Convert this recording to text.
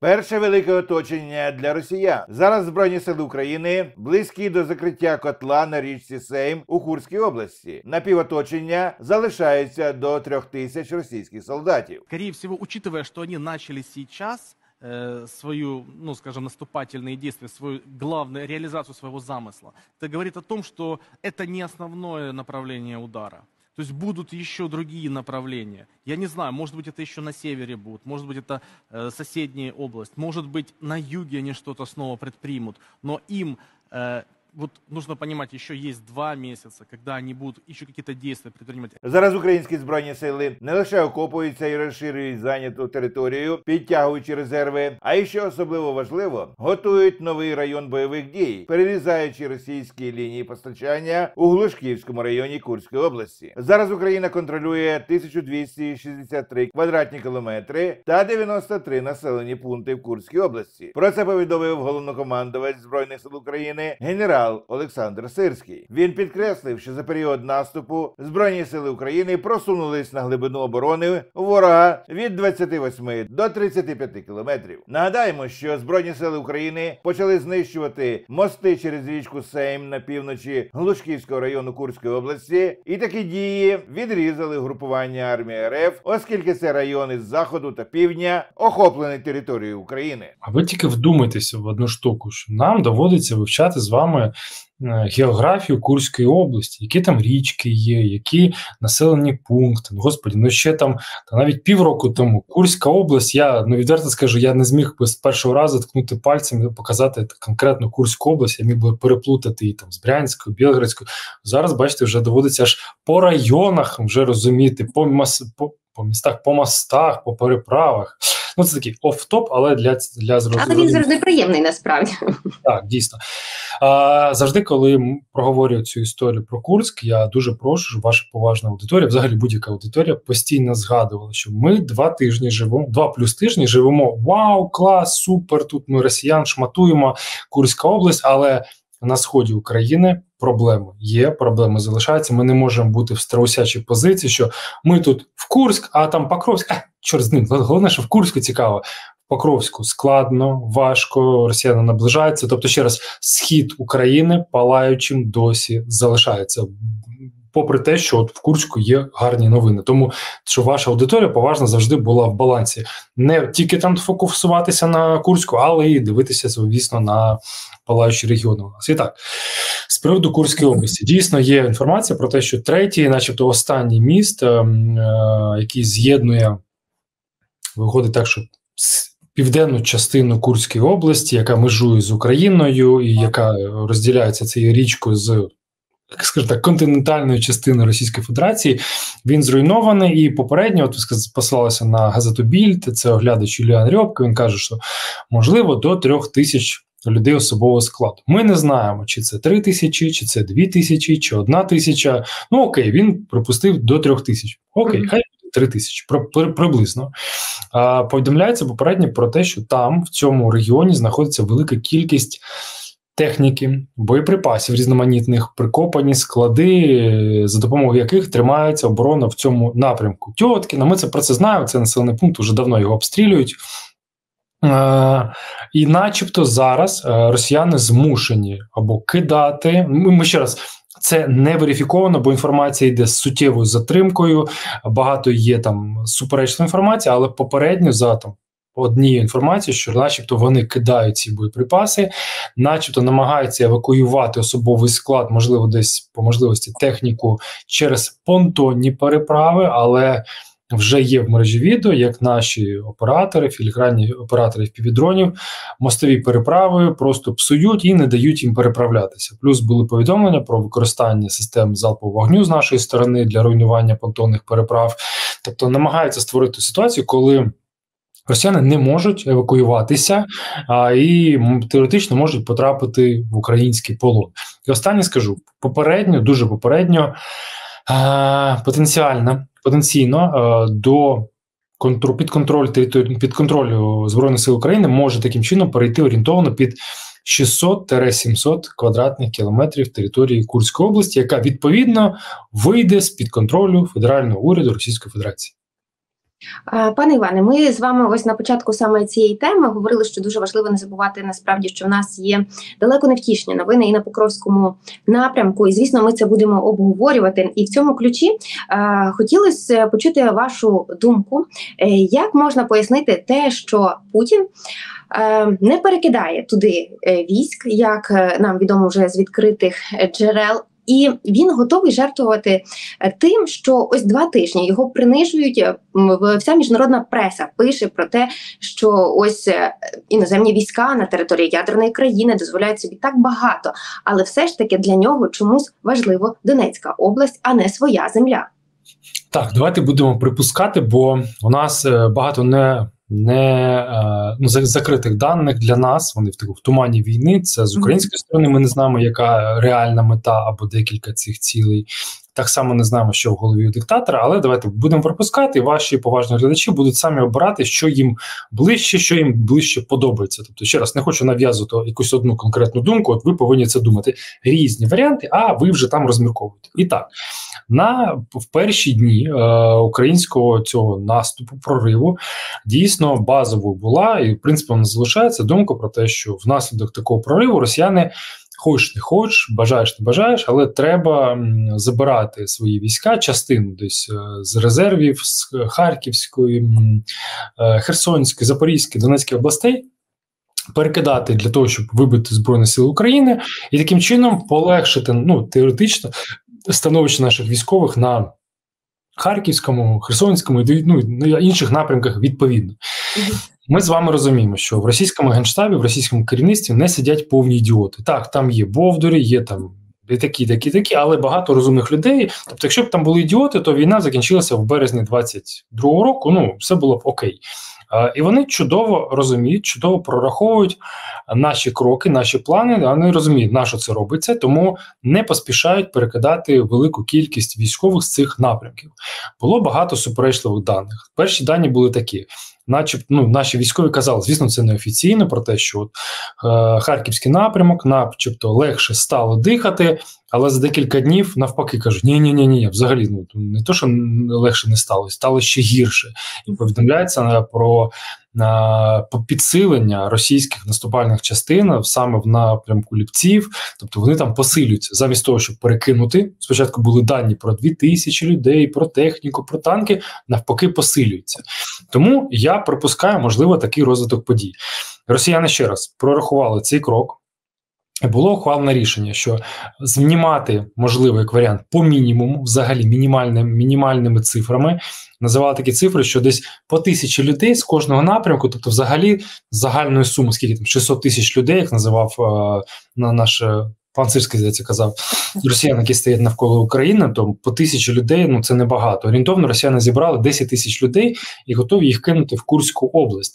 Перше велике оточення для росіян. Зараз збройні сили України близькі до закриття котла на річці Сейм у Курській області. Напівоточення залишаються до трьох тисяч російських солдатів. Скорее всего, учитывая, что они начали сейчас э, свою, ну, скажем, наступательные действия, свою главную реализацию своего замысла, это говорит о том, что это не основное направление удара. То есть будут еще другие направления. Я не знаю, может быть, это еще на севере будут, может быть, это э, соседняя область, может быть, на юге они что-то снова предпримут. Но им э, вот нужно понимать, еще есть два месяца, когда они будут еще какие-то действия. Зараз українські збройні сили не лише окопуються і розширюють зайняту територію, підтягуючи резерви, а й що особливо важливо, готують новий район бойових дій, перерізаючи російські лінії постачання у Глушківському районі Курської області. Зараз Україна контролює 1263 квадратні кілометри та 93 населені пункти в Курській області. Про це повідомив головнокомандувач збройних сил України генерал Олександр Сирський. Він підкреслив, що за період наступу збройні сили України просунулись на глибину оборони ворога від 28 до 35 кілометрів. Нагадаємо, що збройні сили України почали знищувати мости через річку Сейм на півночі Глушківського району Курської області, і такі дії відрізали групування армії РФ, оскільки це райони з заходу та півдня охоплені територією України. А ви тільки вдумайтеся в одну штуку, що нам доводиться вивчати з вами географію Курської області, які там річки є, які населені пункти. Ну, Господі, ну ще там та навіть півроку тому Курська область, я ну відверто скажу, я не зміг би з першого разу ткнути пальцем і показати конкретну Курську область, я міг би переплутати її там з Брянською, Білградською. Зараз, бачите, вже доводиться аж по районах вже розуміти, по мас по, по містах, по мостах, по переправах. Ну, це такий оф-топ, але для для зрозуміння. Але він завжди приємний насправді. Так, дійсно. А, Завжди, коли проговорюю цю історію про Курськ, я дуже прошу, щоб ваша поважна аудиторія, взагалі будь-яка аудиторія, постійно згадувала, що ми два тижні живемо, два плюс тижні живемо. Вау, клас, супер! Тут ми росіян шматуємо Курська область, але на сході України проблеми є, проблеми залишаються. Ми не можемо бути в страусячій позиції, що ми тут в Курськ, а там Покровськ. А, чорт з ним. Головне, що в Курську цікаво. Покровську складно, важко, росіяни наближаються. Тобто, ще раз, схід України палаючим досі залишається. Попри те, що от в Курську є гарні новини, тому що ваша аудиторія поважно завжди була в балансі, не тільки там фокусуватися на Курську, але й дивитися, звісно, на палаючі регіони. У нас і так з приводу Курської області дійсно є інформація про те, що третій, начебто, останній міст, е, е, який з'єднує, виходить так, що південну частину Курської області, яка межує з Україною і яка розділяється цією річкою з. Скажімо так, континентальної частини Російської Федерації він зруйнований, і попередньо от посилалися на газету Більд, це оглядач Юліан Рьобко, Він каже, що можливо до трьох тисяч людей особового складу. Ми не знаємо, чи це 3 тисячі, чи це 2 тисячі, чи 1 тисяча. Ну окей, він припустив до 3 тисяч. Окей, хай 3 тисячі приблизно. Повідомляється попередньо про те, що там, в цьому регіоні, знаходиться велика кількість. Техніки, боєприпасів різноманітних, прикопані склади, за допомогою яких тримається оборона в цьому напрямку. Тьоткіна, ми це про це знаємо. Це населений пункт вже давно його обстрілюють. Е, і, начебто, зараз е, росіяни змушені або кидати. Ми ще раз. Це не верифіковано, бо інформація йде з суттєвою затримкою. Багато є там суперечної інформації, але попередньо за там однією інформацією, що, начебто, вони кидають ці боєприпаси, начебто намагаються евакуювати особовий склад, можливо, десь по можливості техніку через понтонні переправи, але вже є в мережі відео, як наші оператори, філігранні оператори півдронів, мостові переправи просто псують і не дають їм переправлятися. Плюс були повідомлення про використання систем залпового вогню з нашої сторони для руйнування понтонних переправ, тобто намагаються створити ситуацію, коли. Росіяни не можуть евакуюватися а, і теоретично можуть потрапити в український полон. І останнє скажу: попередньо, дуже попередньо, а, потенціальна потенційно е, до контролю під контроль під контролю збройних сил України може таким чином перейти орієнтовно під 600-700 квадратних кілометрів території Курської області, яка відповідно вийде з під контролю федерального уряду Російської Федерації. Пане Іване, ми з вами ось на початку саме цієї теми говорили, що дуже важливо не забувати насправді, що в нас є далеко невтішні новини і на Покровському напрямку. І звісно, ми це будемо обговорювати. І в цьому ключі е, хотілося почути вашу думку, е, як можна пояснити те, що Путін е, не перекидає туди військ, як нам відомо вже з відкритих джерел. І він готовий жертвувати е, тим, що ось два тижні його принижують. Е, вся міжнародна преса пише про те, що ось е, іноземні війська на території ядерної країни дозволяють собі так багато, але все ж таки для нього чомусь важливо Донецька область, а не своя земля. Так, давайте будемо припускати, бо у нас багато не не е, ну, закритих даних для нас. Вони в в тумані війни. Це з української сторони. Ми не знаємо, яка реальна мета або декілька цих цілей. Так само не знаємо, що в голові у диктатора, але давайте будемо пропускати. Ваші поважні глядачі будуть самі обирати, що їм ближче, що їм ближче подобається. Тобто, ще раз не хочу нав'язувати якусь одну конкретну думку. От ви повинні це думати. Різні варіанти, а ви вже там розмірковуєте. І так на в перші дні е, українського цього наступу прориву дійсно базовою була, і в принципі вона залишається думка про те, що внаслідок такого прориву росіяни. Хоч не хоч, бажаєш, не бажаєш, але треба забирати свої війська, частину десь е, з резервів, з Харківської, е, Херсонської, Запорізької, Донецької областей, перекидати для того, щоб вибити Збройні Сили України, і таким чином полегшити ну, теоретично становище наших військових на Харківському, Херсонському і ну, інших напрямках відповідно. Ми з вами розуміємо, що в російському генштабі, в російському керівництві не сидять повні ідіоти. Так, там є Бовдорі, є там і такі, такі, такі, але багато розумних людей. Тобто, якщо б там були ідіоти, то війна закінчилася в березні 22-го року. Ну, все було б окей. І вони чудово розуміють, чудово прораховують наші кроки, наші плани. Вони розуміють, на що це робиться, тому не поспішають перекидати велику кількість військових з цих напрямків. Було багато суперечливих даних. Перші дані були такі начебто ну, наші військові казали, звісно, це не офіційно про те, що от, е, харківський напрямок, начебто, легше стало дихати, але за декілька днів навпаки кажуть: ні ні ні ні взагалі ну не то, що легше не стало, стало ще гірше. І повідомляється про підсилення російських наступальних частин саме в напрямку ліпців, тобто вони там посилюються замість того, щоб перекинути. Спочатку були дані про дві тисячі людей, про техніку, про танки, навпаки, посилюються. Тому я припускаю, можливо, такий розвиток подій. Росіяни ще раз прорахували цей крок. Було ухвалене рішення, що знімати можливо як варіант по мінімуму, взагалі мінімальним, мінімальними цифрами. Називали такі цифри, що десь по тисячі людей з кожного напрямку, тобто, взагалі, загальної суми, скільки там 600 тисяч людей, як називав е, на наш е, пан Сирський, здається, казав, росіяни, які стоять навколо України, то по тисячі людей ну це небагато. Орієнтовно росіяни зібрали 10 тисяч людей і готові їх кинути в Курську область.